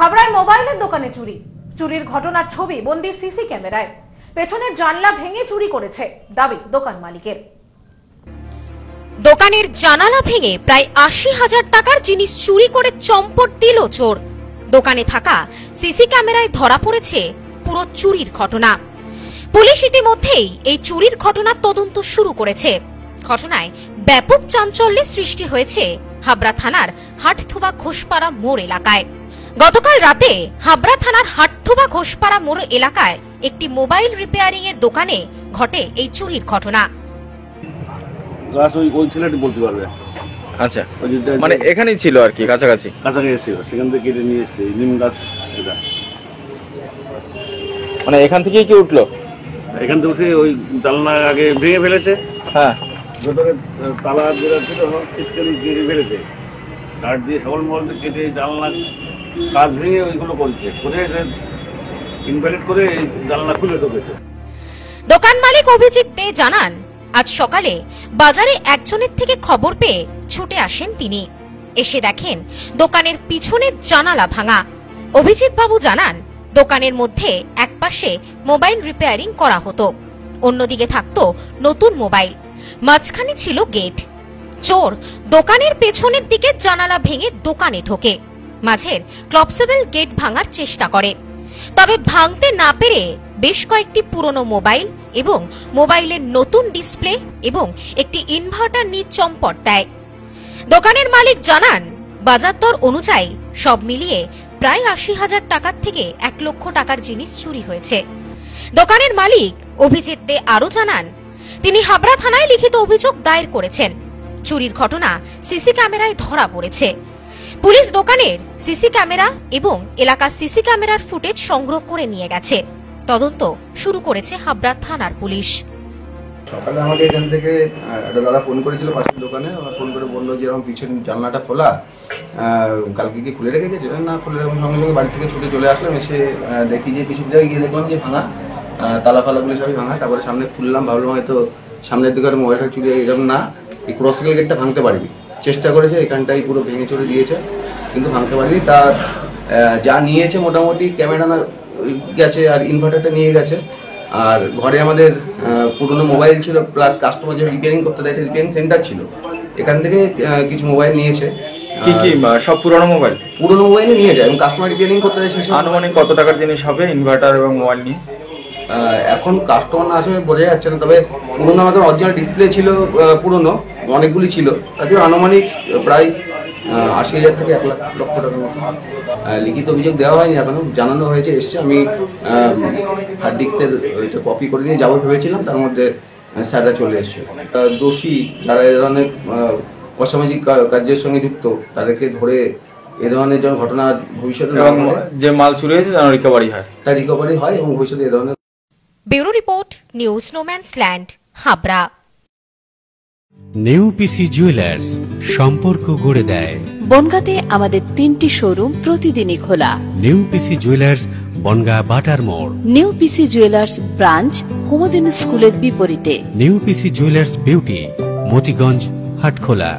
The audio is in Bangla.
হাবড়ায় মোবাইলের দোকানে চুরি। চুরির ঘটনার ছবি, বন্দি সিসি ক্যামেরায়। পেছনের জানলা ভেঙে চুরি করেছে দাবি দোকান মালিকের। দোকানের জানালা ভেঙে প্রায় আশি হাজার টাকার জিনিস চুরি করে চম্পট দিল চোর। দোকানে থাকা সিসি ক্যামেরায় ধরা পড়েছে পুরো চুরির ঘটনা। পুলিশ ইতিমধ্যেই এই চুরির ঘটনার তদন্ত শুরু করেছে। ঘটনায় ব্যাপক চাঞ্চল্যের সৃষ্টি হয়েছে হাবড়া থানার হাটথুবা ঘোষপাড়া মোড় এলাকায়। গতকাল রাতে হাবড়া থানার হাটথুবা ঘোষপাড়া মোড় এলাকায় একটি মোবাইল রিপেয়ারিং এর দোকানে ঘটে এই চুরির ঘটনা। গাছ ওই ওই ছেলেটি বলতে পারবে। আচ্ছা। ওই যে যে- মানে এখানেই ছিল আর কি কাছাকাছি? কাছাকাছি এসেছিল সেখান থেকে কেটে নিয়ে এসছে এই নিম গাছ এটা। মানে এখান থেকেই কি উঠল? এখান থেকে উঠে ওই জানলা আগে ভেঙে ফেলেছে। হ্যাঁ। ভেতরে আহ, তালা যেটা ছিল সব শীতকালি কেটে ফেলেছে। কাঠ দিয়ে সকল মহল কেটে জানলা কাজ ভেঙে ওইগুলো করেছে। করে ইনভ্যালিড করে জানলা খুলে ঢুকেছে। দোকান মালিক অভিজিৎ দে জানান, আজ সকালে বাজারে একজনের থেকে খবর পেয়ে ছুটে আসেন তিনি। এসে দেখেন দোকানের পিছনের জানালা ভাঙা। অভিজিৎ বাবু জানান, দোকানের মধ্যে একপাশে মোবাইল রিপেয়ারিং করা হতো, অন্যদিকে থাকতো নতুন মোবাইল। মাঝখানে ছিল গেট। চোর দোকানের পেছনের দিকে জানালা ভেঙে দোকানে ঢোকে। মাঝের ক্লপসেবল গেট ভাঙার চেষ্টা করে। তবে ভাঙতে না পেরে বেশ কয়েকটি পুরনো মোবাইল এবং মোবাইলের নতুন ডিসপ্লে এবং একটি ইনভার্টার নিয়ে চম্পট দেয়। দোকানের মালিক জানান, বাজার দর অনুযায়ী সব মিলিয়ে প্রায় আশি হাজার টাকার থেকে এক লক্ষ টাকার জিনিস চুরি হয়েছে। দোকানের মালিক অভিজিৎ দে আরও জানান, তিনি হাবড়া থানায় লিখিত অভিযোগ দায়ের করেছেন। চুরির ঘটনা সিসি ক্যামেরায় ধরা পড়েছে। পুলিশ দোকানের সিসি ক্যামেরা এবং এলাকার সিসি ক্যামেরার ফুটেজ সংগ্রহ করে নিয়ে গেছে। তদন্ত শুরু করেছে হাবড়া থানার পুলিশ। সকালে আমাকে এখান থেকে একটা দাদা ফোন করেছিল পাশের দোকানে। আমার ফোন করে বলল যে এরকম পিছন জানলাটা খোলা। কালকে কি খুলে রেখে গেছে না খুলে এরকম সঙ্গে সঙ্গে বাড়ি থেকে ছুটে চলে আসলাম। এসে দেখি যে পিছন জায়গায় গিয়ে দেখলাম যে ভাঙা। তালা ফালাগুলো সবই ভাঙা। তারপরে সামনে খুললাম। ভাবলাম হয়তো সামনের দিকে মোবাইলটা চুরি এরকম না, এই ক্রসিক্যাল গেটটা ভাঙতে পারিনি। চেষ্টা করেছে এখানটাই পুরো ভেঙে চলে দিয়েছে। কিন্তু ভাঙতে পারিনি তার যা নিয়েছে মোটামুটি ক্যামেরা গেছে আর ইনভার্টারটা নিয়ে গেছে। আর ঘরে আমাদের পুরনো মোবাইল ছিল প্লাস কাস্টমার যে রিপেয়ারিং করতে দেয় রিপেয়ারিং সেন্টার ছিল। এখান থেকে কিছু মোবাইল নিয়েছে। কি কি সব পুরনো মোবাইল? পুরনো মোবাইলে নিয়ে যায় এবং কাস্টমার রিপেয়ারিং করতে দেয় আনুমানিক কত টাকার জিনিস হবে ইনভার্টার এবং মোবাইল নিয়ে? এখন কাস্টমার না আসবে বোঝা যাচ্ছে না তবে পুরোনো আমাদের অরিজিনাল ডিসপ্লে ছিল পুরনো অনেকগুলি ছিল। তাতে আনুমানিক প্রায় আশি হাজার থেকে এক লাখ লক্ষ টাকার মতো। লিখিত অভিযোগ দেওয়া হয়নি এখনও জানানো হয়েছে এসছে। আমি হার্ড ডিস্কের ওইটা কপি করে দিয়ে যাব ভেবেছিলাম তার মধ্যে স্যাররা চলে এসছে। দোষী যারা এ ধরনের অসামাজিক কার্যের সঙ্গে যুক্ত তাদেরকে ধরে এ ধরনের যেন ঘটনা ভবিষ্যতে যে মাল চুরি হয়েছে যেন রিকভারি হয়। তা রিকভারি হয় এবং ভবিষ্যতে এ ধরনের bureau report news no man's land Habra new PC jewellers সম্পর্ক গড়ে দেয় বনগাঁতে আমাদের তিনটি শোরুম প্রতিদিনই খোলা নেউপিসি জুয়েলার্স বনগা বাটার মোড় new PC jewellers branch Kumudini স্কুলের বিপরীতে new PC jewellers beauty Motiganj Hatkhola